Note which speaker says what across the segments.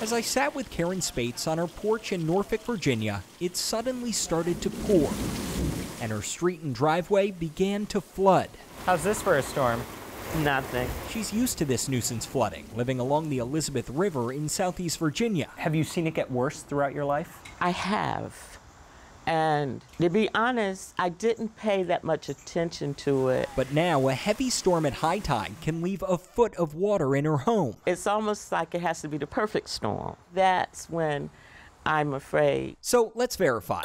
Speaker 1: As I sat with Karen Spates on her porch in Norfolk, Virginia, it suddenly started to pour, and her street and driveway began to flood.
Speaker 2: How's this for a storm?
Speaker 3: Nothing.
Speaker 1: She's used to this nuisance flooding, living along the Elizabeth River in southeast Virginia.
Speaker 2: Have you seen it get worse throughout your life?
Speaker 3: I have. And to be honest, I didn't pay that much attention to it.
Speaker 1: But now, a heavy storm at high tide can leave a foot of water in her home.
Speaker 3: It's almost like it has to be the perfect storm. That's when I'm afraid.
Speaker 1: So let's verify.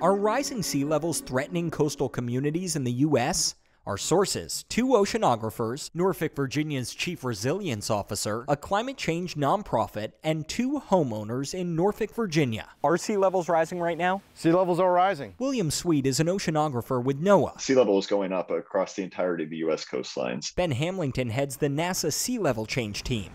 Speaker 1: Are rising sea levels threatening coastal communities in the U.S.? Our sources two oceanographers, Norfolk, Virginia's chief resilience officer, a climate change nonprofit, and two homeowners in Norfolk, Virginia.
Speaker 2: Are sea levels rising right now?
Speaker 4: Sea levels are rising.
Speaker 1: William Sweet is an oceanographer with NOAA.
Speaker 5: Sea level is going up across the entirety of the U.S. coastlines.
Speaker 1: Ben Hamlington heads the NASA Sea Level Change Team.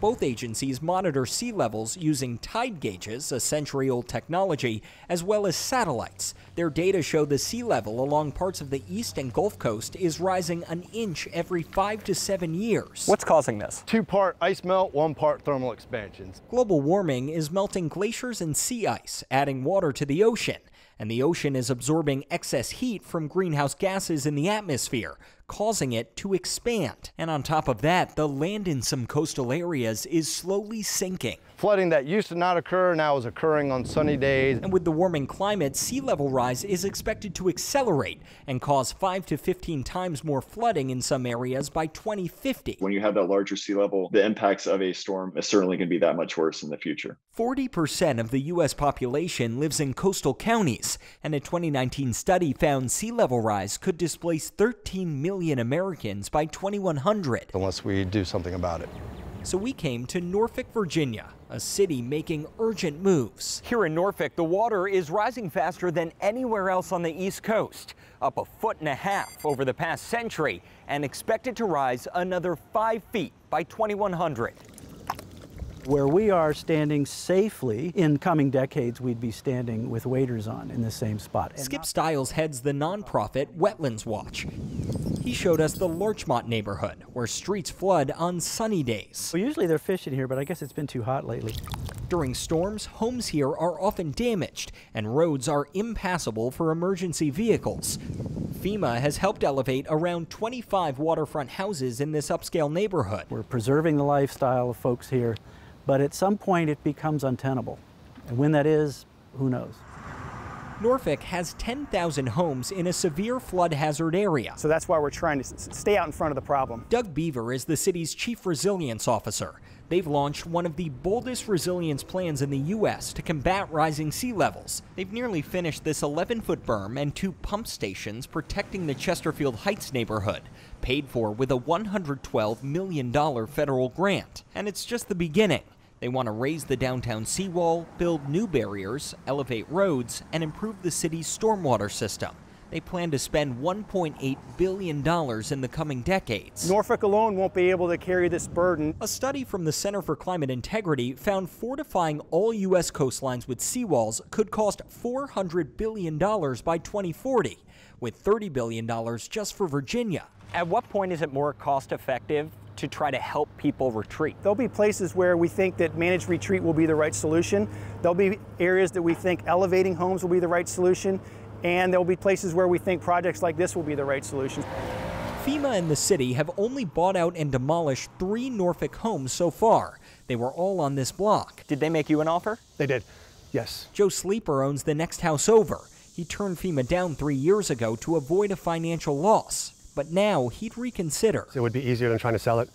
Speaker 1: Both agencies monitor sea levels using tide gauges, a century old technology, as well as satellites. Their data show the sea level along parts of the east and Gulf Coast is rising an inch every five to seven years.
Speaker 2: What's causing this?
Speaker 4: Two part ice melt, one part thermal expansions.
Speaker 1: Global warming is melting glaciers and sea ice, adding water to the ocean and the ocean is absorbing excess heat from greenhouse gases in the atmosphere, causing it to expand. And on top of that, the land in some coastal areas is slowly sinking.
Speaker 4: Flooding that used to not occur now is occurring on sunny days.
Speaker 1: And with the warming climate, sea level rise is expected to accelerate and cause 5 to 15 times more flooding in some areas by 2050.
Speaker 5: When you have that larger sea level, the impacts of a storm is certainly going to be that much worse in the future.
Speaker 1: 40% of the U.S. population lives in coastal counties, and a 2019 study found sea level rise could displace 13 million Americans by 2100.
Speaker 4: Unless we do something about it.
Speaker 1: So we came to Norfolk, Virginia, a city making urgent moves.
Speaker 2: Here in Norfolk, the water is rising faster than anywhere else on the East Coast, up a foot and a half over the past century, and expected to rise another five feet by 2100
Speaker 6: where we are standing safely in coming decades we'd be standing with waders on in the same spot.
Speaker 1: Skip Stiles heads the nonprofit Wetlands Watch. He showed us the Larchmont neighborhood where streets flood on sunny days.
Speaker 6: Well, usually they're fishing here, but I guess it's been too hot lately.
Speaker 1: During storms, homes here are often damaged and roads are impassable for emergency vehicles. FEMA has helped elevate around 25 waterfront houses in this upscale neighborhood.
Speaker 6: We're preserving the lifestyle of folks here but at some point it becomes untenable. And when that is, who knows?
Speaker 1: Norfolk has 10,000 homes in a severe flood hazard area.
Speaker 7: So that's why we're trying to stay out in front of the problem.
Speaker 1: Doug Beaver is the city's chief resilience officer. They've launched one of the boldest resilience plans in the U.S. to combat rising sea levels. They've nearly finished this 11 foot berm and two pump stations protecting the Chesterfield Heights neighborhood, paid for with a $112 million federal grant. And it's just the beginning. They want to raise the downtown seawall, build new barriers, elevate roads, and improve the city's stormwater system. They plan to spend $1.8 billion in the coming decades.
Speaker 7: Norfolk alone won't be able to carry this burden.
Speaker 1: A study from the Center for Climate Integrity found fortifying all U.S. coastlines with seawalls could cost $400 billion by 2040, with $30 billion just for Virginia.
Speaker 2: At what point is it more cost effective to try to help people retreat?
Speaker 7: There'll be places where we think that managed retreat will be the right solution. There'll be areas that we think elevating homes will be the right solution. And there'll be places where we think projects like this will be the right solution.
Speaker 1: FEMA and the city have only bought out and demolished three Norfolk homes so far. They were all on this block.
Speaker 2: Did they make you an offer?
Speaker 4: They did, yes.
Speaker 1: Joe Sleeper owns the next house over. He turned FEMA down three years ago to avoid a financial loss but now he'd reconsider.
Speaker 4: So it would be easier than trying to sell it?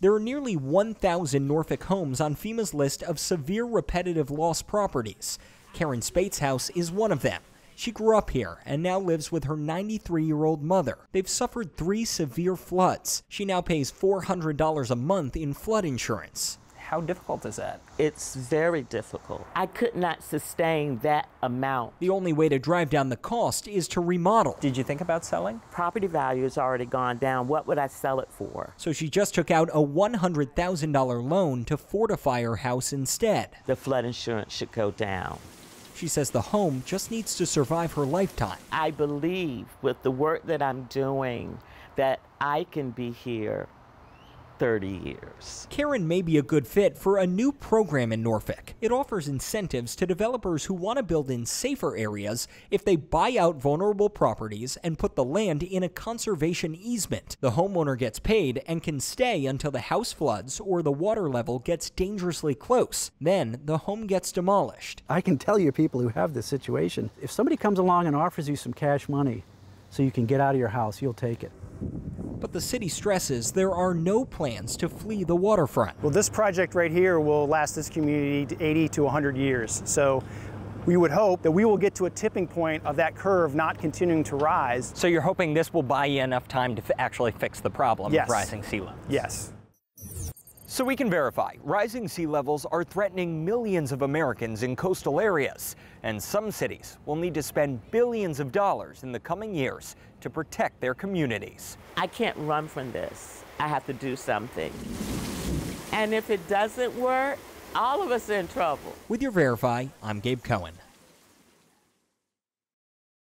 Speaker 1: There are nearly 1,000 Norfolk homes on FEMA's list of severe repetitive loss properties. Karen Spates' house is one of them. She grew up here and now lives with her 93 year old mother. They've suffered three severe floods. She now pays $400 a month in flood insurance.
Speaker 2: How difficult is that?
Speaker 3: It's very difficult. I could not sustain that amount.
Speaker 1: The only way to drive down the cost is to remodel.
Speaker 2: Did you think about selling?
Speaker 3: Property value has already gone down. What would I sell it for?
Speaker 1: So she just took out a $100,000 loan to fortify her house instead.
Speaker 3: The flood insurance should go down.
Speaker 1: She says the home just needs to survive her lifetime.
Speaker 3: I believe with the work that I'm doing that I can be here 30 years.
Speaker 1: Karen may be a good fit for a new program in Norfolk. It offers incentives to developers who want to build in safer areas if they buy out vulnerable properties and put the land in a conservation easement. The homeowner gets paid and can stay until the house floods or the water level gets dangerously close. Then the home gets demolished.
Speaker 6: I can tell you people who have this situation, if somebody comes along and offers you some cash money so you can get out of your house, you'll take it.
Speaker 1: But the city stresses there are no plans to flee the waterfront.
Speaker 7: Well, this project right here will last this community 80 to 100 years. So we would hope that we will get to a tipping point of that curve not continuing to rise.
Speaker 2: So you're hoping this will buy you enough time to actually fix the problem
Speaker 7: yes.
Speaker 2: of rising sea levels?
Speaker 7: Yes.
Speaker 2: So we can verify rising sea levels are threatening millions of Americans in coastal areas, and some cities will need to spend billions of dollars in the coming years to protect their communities.
Speaker 3: I can't run from this. I have to do something. And if it doesn't work, all of us are in trouble.
Speaker 1: With your Verify, I'm Gabe Cohen.